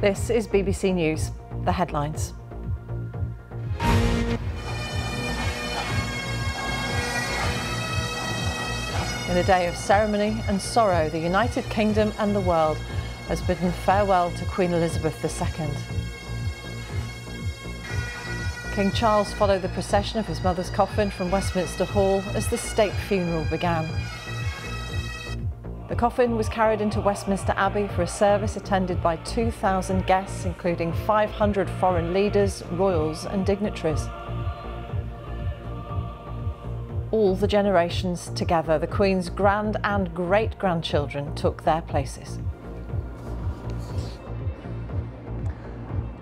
This is BBC News, the headlines. In a day of ceremony and sorrow, the United Kingdom and the world has bidden farewell to Queen Elizabeth II. King Charles followed the procession of his mother's coffin from Westminster Hall as the state funeral began. The coffin was carried into Westminster Abbey for a service attended by 2,000 guests, including 500 foreign leaders, royals, and dignitaries. All the generations together, the Queen's grand and great grandchildren took their places.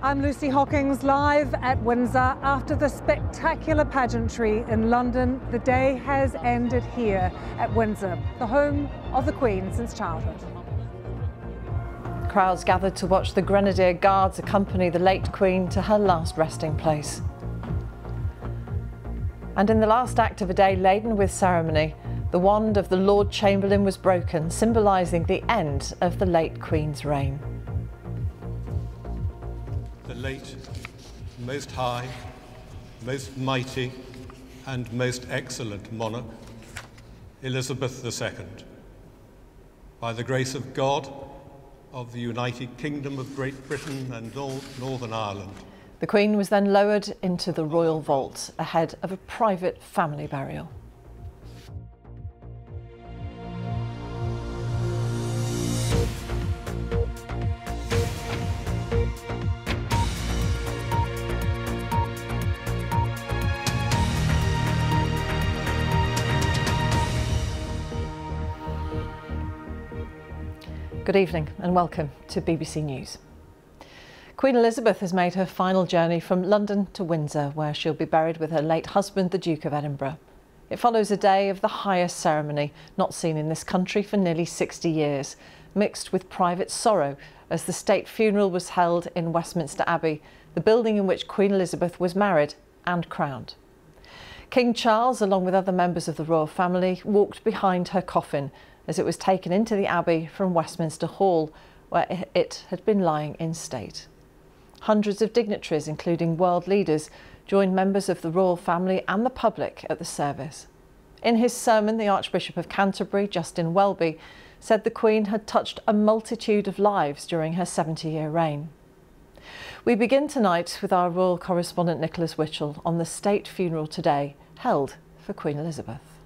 I'm Lucy Hockings live at Windsor. After the spectacular pageantry in London, the day has ended here at Windsor, the home of the Queen since childhood. Crowds gathered to watch the Grenadier Guards accompany the late Queen to her last resting place. And in the last act of a day laden with ceremony, the wand of the Lord Chamberlain was broken, symbolising the end of the late Queen's reign the late, most high, most mighty, and most excellent monarch, Elizabeth II. By the grace of God, of the United Kingdom of Great Britain and Northern Ireland. The Queen was then lowered into the royal vault ahead of a private family burial. Good evening and welcome to BBC News. Queen Elizabeth has made her final journey from London to Windsor, where she'll be buried with her late husband, the Duke of Edinburgh. It follows a day of the highest ceremony not seen in this country for nearly 60 years, mixed with private sorrow as the state funeral was held in Westminster Abbey, the building in which Queen Elizabeth was married and crowned. King Charles, along with other members of the royal family, walked behind her coffin as it was taken into the Abbey from Westminster Hall, where it had been lying in state. Hundreds of dignitaries, including world leaders, joined members of the royal family and the public at the service. In his sermon, the Archbishop of Canterbury, Justin Welby, said the Queen had touched a multitude of lives during her 70 year reign. We begin tonight with our royal correspondent Nicholas Witchell on the state funeral today held for Queen Elizabeth.